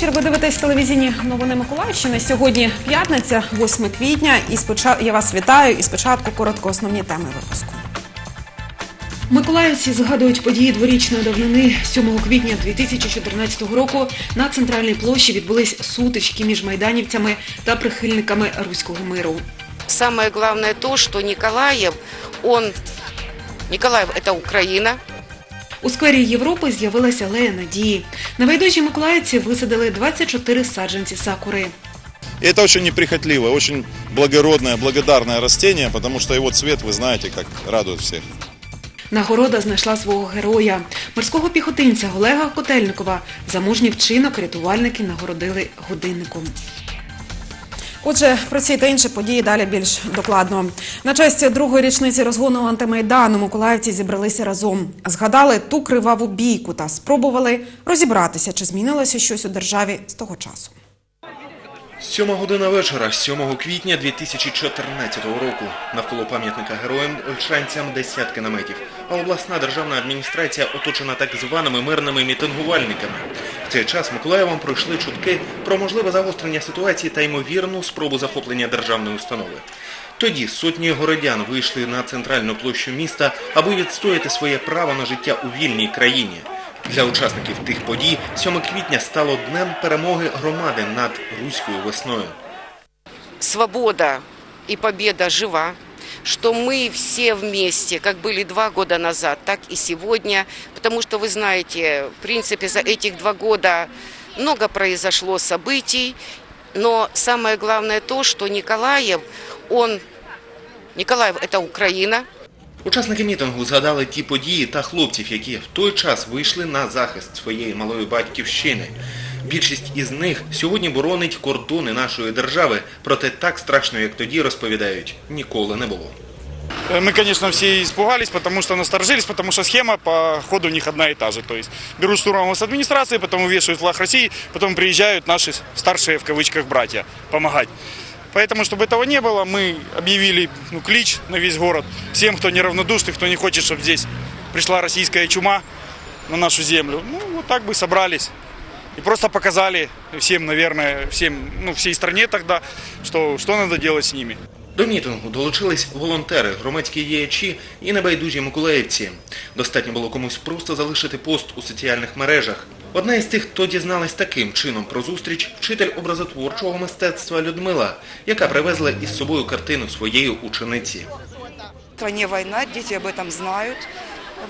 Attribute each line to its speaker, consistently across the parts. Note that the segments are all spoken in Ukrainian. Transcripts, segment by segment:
Speaker 1: Вечір. Ви дивитесь телевізійні новини Миколаївщини. Сьогодні п'ятниця, 8 квітня. І споча... я вас вітаю. І спочатку коротко основні теми випуску. Миколаївці згадують події дворічної давнини 7 квітня 2014 року. На центральній площі відбулись сутички між майданівцями та прихильниками руського миру.
Speaker 2: Самое главное то, что Николаев, он... Николаев – это Украина,
Speaker 1: У сквері Європи з'явилася алея надії. Найбайдужі миколаївці висадили 24 саджанці сакури.
Speaker 3: Это очень неприхотливое, очень благородное, благодарное растение, потому что его цвет, вы знаете, как радует всех.
Speaker 1: Нагорода знайшла свого героя. Морського піхотинця Олега Котельникова за мужній вчинок рятувальники нагородили годинником. Отже, про ці та інші події далі більш докладно. На честь другої річниці розгону антимайдану миколаївці зібралися разом. Згадали ту криваву бійку та спробували розібратися, чи змінилося щось у державі з того часу.
Speaker 4: Сьома година вечора, 7 квітня 2014 року. Навколо пам'ятника героям ольшанцям десятки наметів. А обласна державна адміністрація оточена так званими мирними мітингувальниками. В цей час Миколаєвом пройшли чутки про можливе загострення ситуації та ймовірну спробу захоплення державної установи. Тоді сотні городян вийшли на центральну площу міста, аби відстояти своє право на життя у вільній країні. Для учасників тих подій 7 квітня стало днем перемоги громади над руською весною.
Speaker 2: свобода и победа жива, что мы все вместе, как были два года назад, так и сегодня, потому что, вы знаете, в принципе, за этих два года много произошло событий, но самое главное то, что Николаев, он... Николаев – это Украина,
Speaker 4: Учасники мітингу згадали ті події та хлопців, які в той час вийшли на захист своєї малої батьківщини. Більшість із них сьогодні боронить кордони нашої держави, проте так страшно, як тоді розповідають, ніколи не було.
Speaker 5: Э, Мы, конечно, все испугались, потому что насторожились, потому что схема по ходу у них одна и та же. То есть берут штурмом с администрации, потом вешают флаг России, потом приезжают наши старшие, в кавычках, братья помогать. Поэтому, чтобы этого не было, мы объявили ну, клич на весь город всем, кто неравнодушный, кто не хочет, чтобы здесь пришла российская чума на нашу землю. Ну, вот так бы собрались. И просто показали всем, наверное, всем, ну, всей стране тогда, что, что надо делать с ними.
Speaker 4: До мітингу долучились волонтери, громадські діячі і небайдужі миколаївці. Достатньо було комусь просто залишити пост у соціальних мережах. Одна із тих, хто дізналась таким чином про зустріч, вчитель образотворчого мистецтва Людмила, яка привезла із собою картину своєї учениці.
Speaker 6: В стране война, дети об этом знают.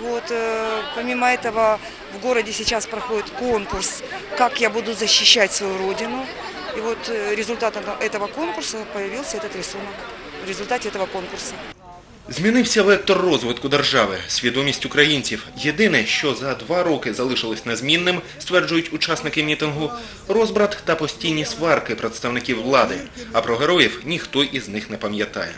Speaker 6: Вот, э, помимо этого, в городе сейчас проходит конкурс «Как я буду защищать свою родину». И вот э, результатом этого конкурса появился этот рисунок. В результате этого конкурса.
Speaker 4: Змінився вектор розвитку держави, свідомість українців. Єдине, що за два роки залишилось незмінним, стверджують учасники мітингу, розбрат та постійні сварки представників влади. А про героїв ніхто із них не пам'ятає.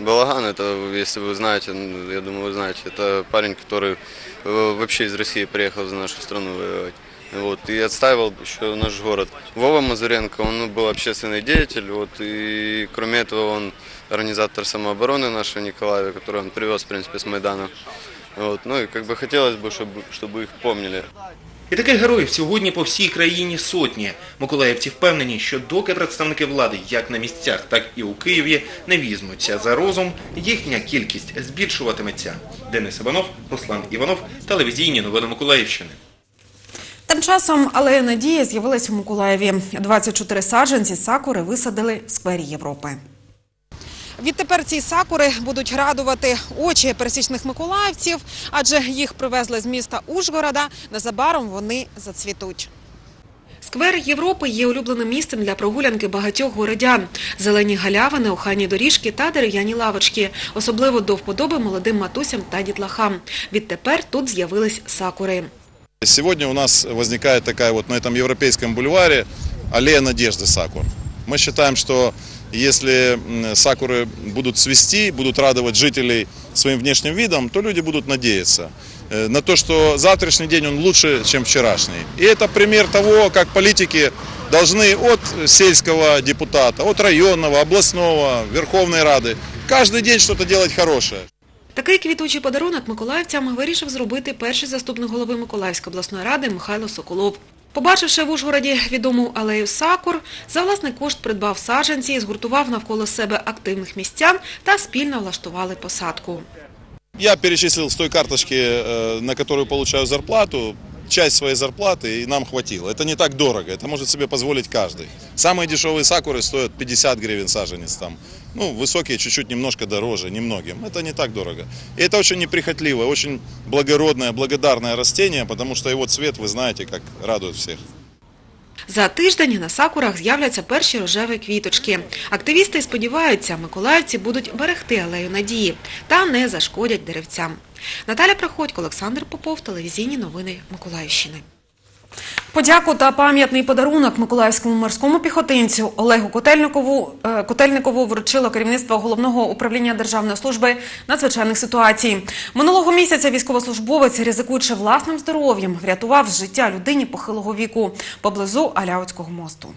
Speaker 7: Балаган, это, если вы знаете, ну, я думаю, вы знаете, это парень, который э, вообще из России приехал за нашу страну воевать. Вот, и отстаивал еще наш город. Вова Мазуренко, он был общественный деятель, вот, и кроме этого он организатор самообороны нашей Николаева, который он привез, в принципе, с Майдана. Вот, ну и как бы хотелось бы, чтобы, чтобы их помнили.
Speaker 4: І таких героїв сьогодні по всій країні сотні. Миколаївці впевнені, що доки представники влади як на місцях, так і у Києві не візьмуться за розум, їхня кількість збільшуватиметься. Денис Іванов, Руслан Іванов, телевізійні новини Миколаївщини.
Speaker 1: Тим часом алея надії з'явилась у Миколаєві. 24 саджанці сакури висадили в сквері Європи. Відтепер ці сакури будуть радувати очі пересічних миколаївців, адже їх привезли з міста Ужгорода. Незабаром вони зацвітуть. Сквер Європи є улюбленим місцем для прогулянки багатьох городян. Зелені галявини, охайні доріжки та дерев'яні лавочки. Особливо до вподоби молодим матусям та дітлахам. Відтепер тут з'явились сакури.
Speaker 3: Сегодня у нас возникает такая вот на этом европейском бульваре аллея надежды сакур. Мы считаем, что если сакуры будут цвести, будут радовать жителей своим внешним видом, то люди будут надеяться э, на то, что завтрашний день он лучше, чем вчерашний. И это пример того, как политики должны от сельского депутата, от районного, областного, Верховной Рады каждый день что-то делать хорошее.
Speaker 1: Такий квітучий подарунок миколаївцям вирішив зробити перший заступник голови Миколаївської обласної ради Михайло Соколов. Побачивши в Ужгороді відому алею Сакур, за власний кошт придбав саджанці згуртував навколо себе активних містян та спільно влаштували посадку.
Speaker 3: Я перечислил с той карточки, э, на которую получаю зарплату, часть своей зарплаты, и нам хватило. Это не так дорого, это может себе позволить каждый. Самые дешевые сакуры стоят 50 гривен саженец там. Ну, высокие чуть-чуть немножко дороже, немногим. Это не так дорого. И это очень неприхотливое, очень благородное, благодарное растение, потому что его цвет, вы знаете, как радует всех.
Speaker 1: За тиждень на сакурах з'являться перші рожеві квіточки. Активісти сподіваються, миколаївці будуть берегти алею надії та не зашкодять деревцям. Наталя Приходько, Олександр Попов, телевізійні новини Миколаївщини. Подяку та пам'ятний подарунок Миколаївському морському піхотинцю Олегу Котельникову, е, Котельникову вручило керівництво Головного управління Державної служби надзвичайних ситуацій. Минулого місяця військовослужбовець, ризикуючи власним здоров'ям, врятував життя людині похилого віку поблизу Аляутського мосту.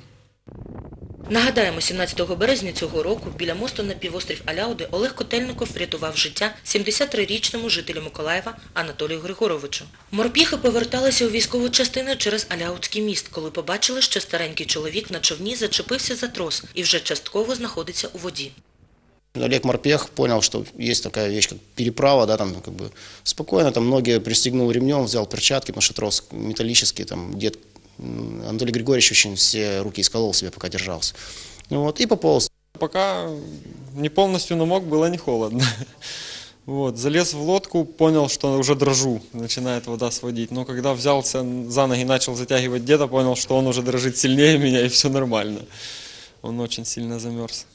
Speaker 8: Нагадаємо, 17 березня цього року біля мосту на півострів Аляуди Олег Котельников врятував життя 73-річному жителю Миколаєва Анатолію Григоровичу. Морпіхи поверталися у військову частину через Аляутський міст, коли побачили, що старенький чоловік на човні зачепився за трос і вже частково знаходиться у воді.
Speaker 9: Олег Морпех понял, что есть такая вещь, как переправа, да, там как бы спокойно, там ноги пристегнул ремнем, взял перчатки, потому что трос металлический, там дед Анатолий Григорьевич очень все руки исколол себе, пока держался. Вот, и пополз.
Speaker 10: Пока не полностью намок, было не холодно. Вот, залез в лодку, понял, что уже дрожу, начинает вода сводить. Но когда взялся за ноги, начал затягивать деда, понял, что он уже дрожит сильнее меня и все нормально. Он очень сильно замерз.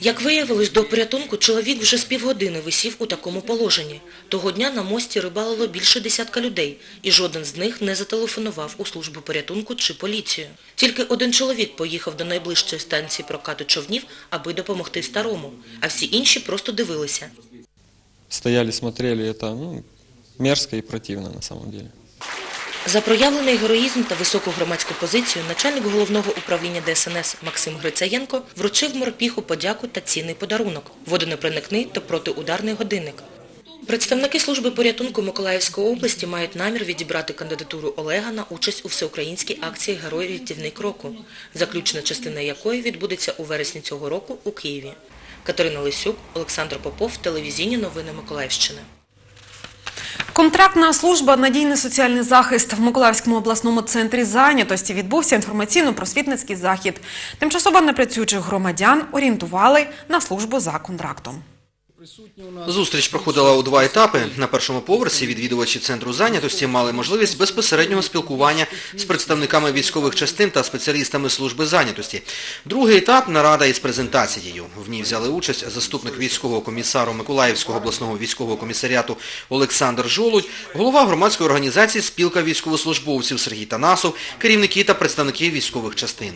Speaker 8: Як виявилось, до порятунку чоловік вже з півгодини висів у такому положенні. Того дня на мості рибалило більше десятка людей, і жоден з них не зателефонував у службу порятунку чи поліцію. Тільки один чоловік поїхав до найближчої станції прокату човнів, аби допомогти старому, а всі інші просто дивилися.
Speaker 10: Стояли, смотрели, это ну, мерзко и противно на самом деле.
Speaker 8: За проявлений героїзм та високу громадську позицію начальник головного управління ДСНС Максим Грицаєнко вручив морпіху подяку та цінний подарунок – водонепроникний та протиударний годинник. Представники служби порятунку Миколаївської області мають намір відібрати кандидатуру Олега на участь у всеукраїнській акції «Герой рятівник року», заключна частина якої відбудеться у вересні цього року у Києві. Катерина Лисюк, Олександр Попов, телевізійні новини Миколаївщини.
Speaker 1: Контрактна служба «Надійний соціальний захист» в Миколаївському обласному центрі зайнятості відбувся інформаційно-просвітницький захід. Тимчасово непрацюючих громадян орієнтували на службу за контрактом.
Speaker 11: Зустріч проходила у два етапи. На першому поверсі відвідувачі центру зайнятості мали можливість безпосереднього спілкування з представниками військових частин та спеціалістами служби зайнятості. Другий етап – нарада із презентацією. В ній взяли участь заступник військового комісару Миколаївського обласного військового комісаріату Олександр Жолудь, голова громадської організації «Спілка військовослужбовців» Сергій Танасов, керівники та представники військових частин.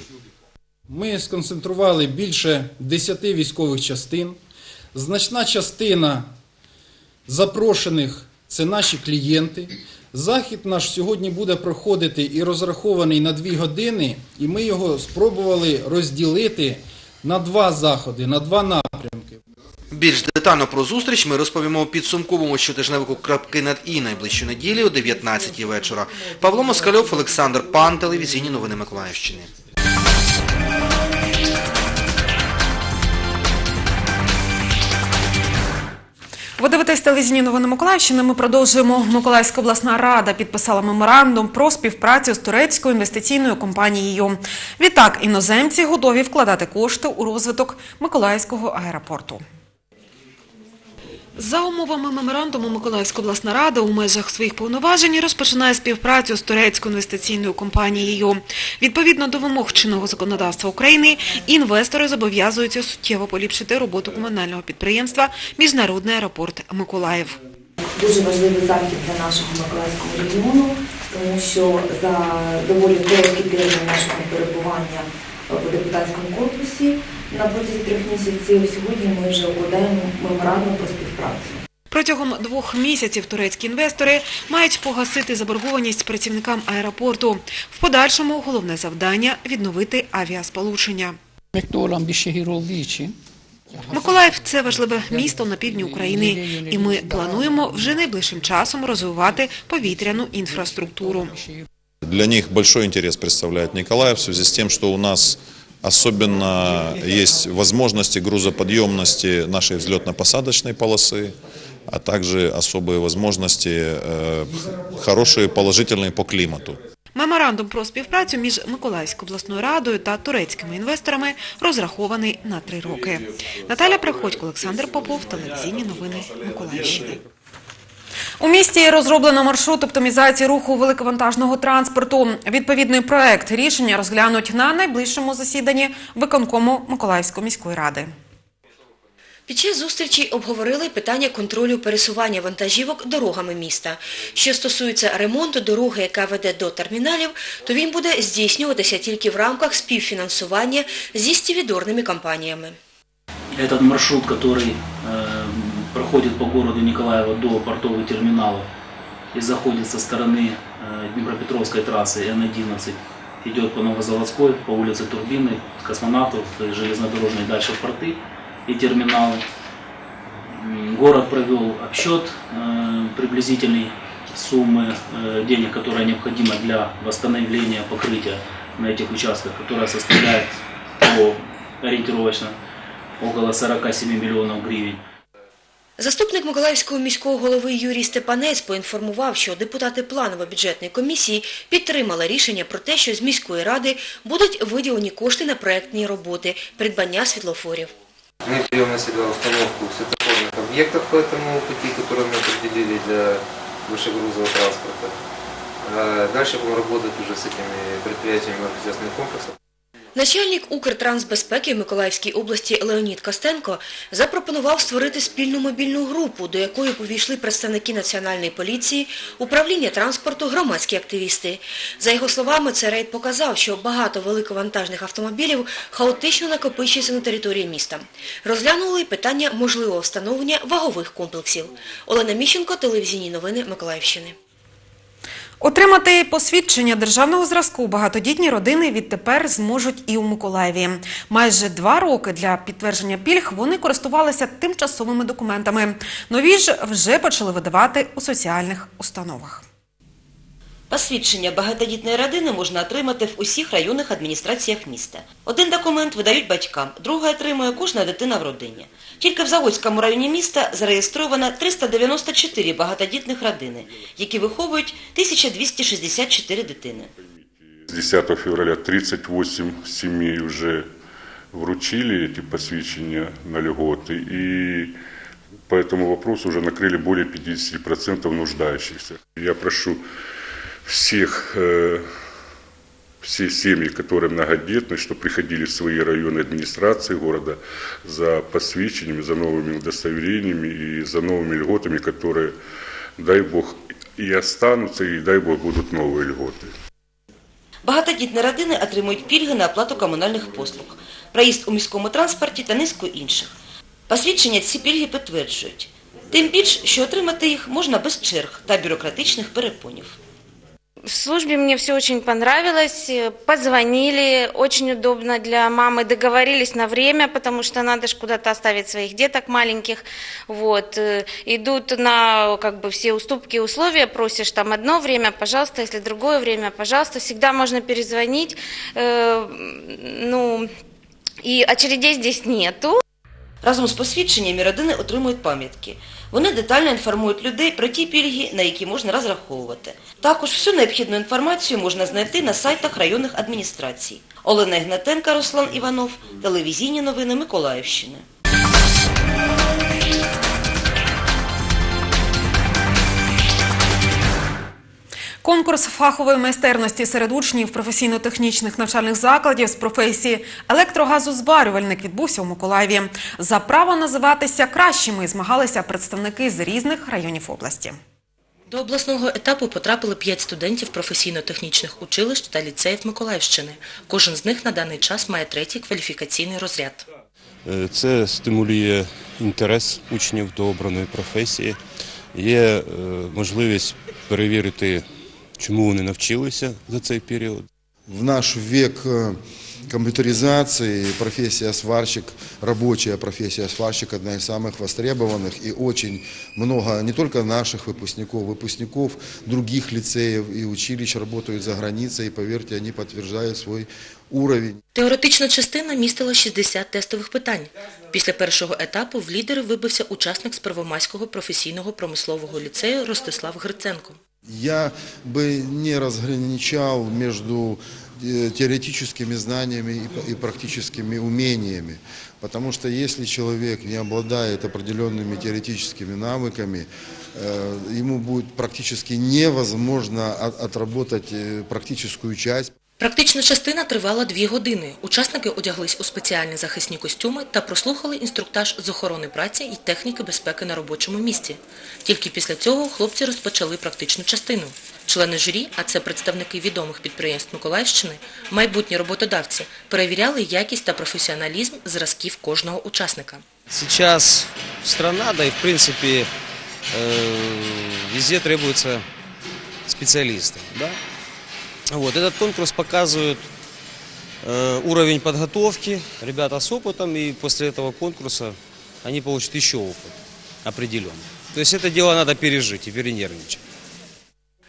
Speaker 12: Ми сконцентрували більше 10 військових частин. Значна частина запрошених – це наші клієнти. Захід наш сьогодні буде проходити і розрахований на 2 години, і ми його спробували розділити на два заходи, на два напрямки.
Speaker 11: Більш детально про зустріч ми розповімо у підсумковому щотижневику «Крапки над І» найближчої неділі о 19 вечора. Павло Москальов, Олександр Пан, телевізійні новини Миколаївщини.
Speaker 1: Ви дивитесь телевізійні новини Миколаївщини. Ми продовжуємо. Миколаївська обласна рада підписала меморандум про співпрацю з турецькою інвестиційною компанією. Відтак, іноземці готові вкладати кошти у розвиток Миколаївського аеропорту. За умовами меморандуму Миколаївська обласна рада у межах своїх повноважень розпочинає співпрацю з турецькою інвестиційною компанією. Відповідно до вимог чинного законодавства України, інвестори зобов'язуються суттєво поліпшити роботу комунального підприємства Міжнародний аеропорт Миколаїв.
Speaker 13: дуже важливий захід для нашого Миколаївського регіону, тому що за доволі короткий період нашого перебування в депутатському корпусі на протязі трьох місяців сьогодні ми вже укладаємо меморандум про співпрацю.
Speaker 1: Протягом двох місяців турецькі інвестори мають погасити заборгованість працівникам аеропорту. В подальшому головне завдання – відновити авіасполучення. Миколаїв – це важливе місто на півдні України, і ми плануємо вже найближчим часом розвивати повітряну інфраструктуру.
Speaker 3: Для них большой интерес представляет Николаев в связи с тем, что у нас особенно есть возможности грузоподъемности нашей взлетно-посадочной полосы, а также особые возможности, э, хорошие, положительные по климату.
Speaker 1: Меморандум про співпрацю між Миколаївською обласною радою та турецькими інвесторами розрахований на три роки. Наталя Приходько, Олександр Попов, телевізійні новини Миколаївщини. У місті розроблено маршрут оптимізації руху великовантажного транспорту. Відповідний проект рішення розглянуть на найближчому засіданні виконкому Миколаївської міської ради.
Speaker 14: Під час зустрічі обговорили питання контролю пересування вантажівок дорогами міста. Що стосується ремонту дороги, яка веде до терміналів, то він буде здійснюватися тільки в рамках співфінансування зі стівідорними компаніями.
Speaker 15: Этот маршрут, который э, проходит по городу Николаева до портовых терминалов и заходит со стороны э, Днепропетровской трассы Н-11, идет по Новозаводской, по улице Турбины, космонавтов, железнодорожной дальше в порты и терминалы. Город провел обсчет э, приблизительной суммы э, денег, которая необходима для восстановления покрытия на этих участках, которая составляет по ориентировочно около 47 миллионов гривен.
Speaker 14: Заступник Миколаївського міського голови Юрій Степанець поінформував, що депутати планово-бюджетної комісії підтримали рішення про те, що з міської ради будуть виділені кошти на проектні роботи, придбання світлофорів.
Speaker 16: Мы берем на себя установку светофорных объектов по этому пути, которые мы определили для большегрузового транспорта. А Дальше будем работать уже с этими предприятиями общественных комплексов.
Speaker 14: Начальник Укртрансбезпеки в Миколаївській області Леонід Костенко запропонував створити спільну мобільну групу, до якої повійшли представники Національної поліції, управління транспорту, громадські активісти. За його словами, цей рейд показав, що багато великовантажних автомобілів хаотично накопичується на території міста. Розглянули питання можливого встановлення вагових комплексів. Олена Міщенко, телевізійні новини Миколаївщини.
Speaker 1: Отримати посвідчення державного зразку багатодітні родини відтепер зможуть і у Миколаєві. Майже два роки для підтвердження пільг вони користувалися тимчасовими документами. Нові ж вже почали видавати у соціальних установах.
Speaker 14: Посвідчення багатодітної родини можна отримати в усіх районних адміністраціях міста. Один документ видають батькам, другий отримує кожна дитина в родині. Тільки в Заводському районі міста зареєстровано 394 багатодітних родини, які виховують 1264 дитини.
Speaker 17: С 10 февраля 38 семей уже вручили эти посвящения на льготы, и по этому вопросу уже накрыли более 50% нуждающихся. Я прошу всех, э, все семьи, которые многодетны, что приходили в свои районы администрации города за посвящениями, за новыми удостоверениями и за новыми льготами, которые, дай Бог, и останутся, и дай Бог будут новые льготы.
Speaker 14: Багатодітні родини отримують пільги на оплату комунальних послуг, проїзд у міському транспорті та низку інших. Посвідчення ці пільги підтверджують. Тим більш, що отримати їх можна без черг та бюрократичних перепонів.
Speaker 18: В службе мне все очень понравилось. Э, Позвонили, очень удобно для мамы. Договорились на время, потому что надо же куда-то оставить своих деток маленьких. Вот. э, Идут на как бы все уступки и условия. Просишь там одно время, пожалуйста, если другое время, пожалуйста. Всегда можно перезвонить. Э, Ну, и очередей здесь нету.
Speaker 14: Разом з посвідченнями родини отримують пам'ятки. Вони детально інформують людей про ті пільги, на які можна розраховувати. Також всю необхідну інформацію можна знайти на сайтах районних адміністрацій. Олена Ігнатенка, Руслан Іванов, телевізійні новини Миколаївщини.
Speaker 1: Конкурс фахової майстерності серед учнів професійно-технічних навчальних закладів з професії електрогазозварювальник відбувся у Миколаєві. За право називатися кращими змагалися представники з різних районів області.
Speaker 14: До обласного етапу потрапили 5 студентів професійно-технічних училищ та ліцеїв Миколаївщини. Кожен з них на даний час має третій кваліфікаційний розряд.
Speaker 19: Е, Це стимулює інтерес учнів до обраної професії. Є е, можливість перевірити, чому вони навчилися за цей період.
Speaker 20: В наш век, э, компьютеризации профессия сварщик, рабочая профессия сварщик одна из самых востребованных и очень много не только наших выпускников, выпускников других лицеев и училищ работают за границей и поверьте, они подтверждают свой уровень.
Speaker 8: Теоретична частина містила 60 тестових питань. Після першого етапу в лідери вибився учасник з Первомайського професійного промислового ліцею Ростислав Гриценко.
Speaker 20: Я бы не разграничал между э, теоретическими знаниями и п- и практическими умениями, потому что если человек не обладает определенными теоретическими навыками, э, ему будет практически невозможно от- отработать э, практическую часть.
Speaker 8: Практична частина тривала дві години. Учасники одяглись у спеціальні захисні костюми та прослухали інструктаж з охорони праці і техніки безпеки на робочому місці. Тільки після цього хлопці розпочали практичну частину. Члени журі, а це представники відомих підприємств Миколаївщини, майбутні роботодавці, перевіряли якість та професіоналізм зразків кожного учасника.
Speaker 21: Сейчас страна, да и в принципе э, везде требуются специалисты. Да? Вот, этот конкурс показывает э, уровень подготовки ребята с опытом, и после этого конкурса они получат еще опыт определенный. То есть это дело надо пережить и перенервничать.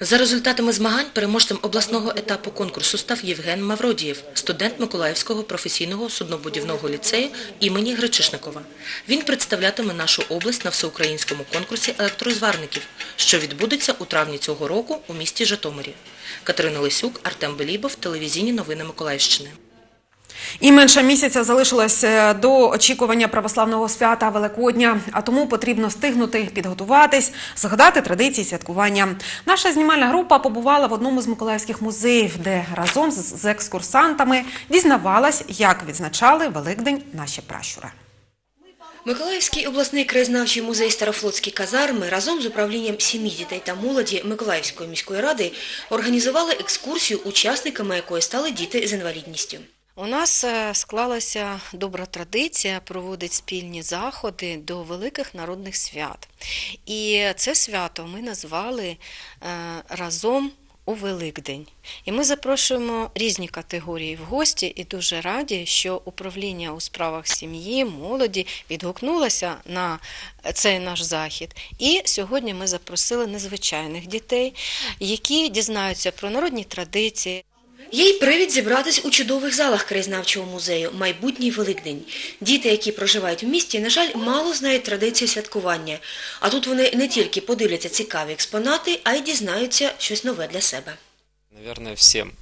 Speaker 8: За результатами змагань переможцем обласного етапу конкурсу став Євген Мавродієв, студент Миколаївського професійного суднобудівного ліцею імені Гречишникова. Він представлятиме нашу область на всеукраїнському конкурсі електрозварників, що відбудеться у травні цього року у місті Житомирі. Катерина Лисюк, Артем Белібов, телевізійні новини Миколаївщини.
Speaker 1: І менше місяця залишилось е, до очікування православного свята Великодня, а тому потрібно встигнути підготуватись, згадати традиції святкування. Наша знімальна група побувала в одному з миколаївських музеїв, де разом з екскурсантами дізнавалась, як відзначали Великдень наші пращури.
Speaker 14: Миколаївський обласний краєзнавчий музей Старофлотські казарми разом з управлінням сім'ї, дітей та молоді Миколаївської міської ради організували екскурсію, учасниками якої стали діти з інвалідністю.
Speaker 22: У нас е, склалася добра традиція проводити спільні заходи до великих народних свят. І це свято ми назвали е, разом у Великдень. І ми запрошуємо різні категорії в гості і дуже раді, що управління у справах сім'ї, молоді відгукнулося на цей наш захід. І сьогодні ми запросили незвичайних дітей, які дізнаються про народні традиції.
Speaker 14: Є й привід зібратись у чудових залах краєзнавчого музею «Майбутній Великдень». Діти, які проживають в місті, на жаль, мало знають традицію святкування. А тут вони не тільки подивляться цікаві експонати, а й дізнаються щось нове для себе.
Speaker 23: Наверное, всем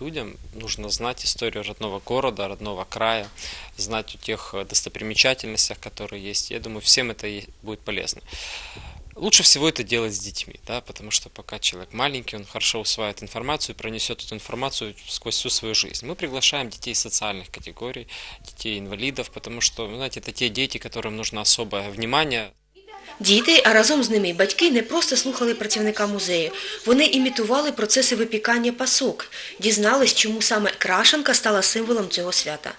Speaker 23: людям нужно знать историю родного города, родного края, знать о тех э, достопримечательностях, которые есть. Я думаю, всем это и будет полезно. Лучше всего это делать с детьми, да, потому что пока человек маленький, он хорошо усваивает информацию, пронесет эту информацию сквозь всю свою жизнь. Мы приглашаем детей социальных категорий, детей инвалидов, потому что, вы знаете, это те дети, которым нужно особое внимание,
Speaker 14: Діти, а разом з ними й батьки не просто слухали працівника музею. Вони імітували процеси випікання пасок, дізнались, чому саме крашенка стала символом цього свята.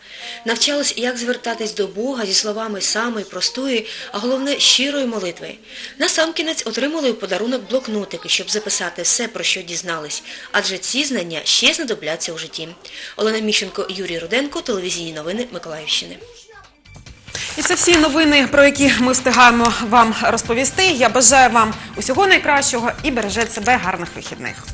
Speaker 14: Навчались, як звертатись до Бога зі словами самої простої, а головне щирої молитви. Насамкінець отримали у подарунок блокнотики, щоб записати все, про що дізнались, адже ці знання ще знадобляться у житті. Олена Міщенко, Юрій Руденко, телевізійні новини Миколаївщини.
Speaker 1: І це всі новини, про які ми встигаємо вам розповісти. Я бажаю вам усього найкращого і бережіть себе гарних вихідних.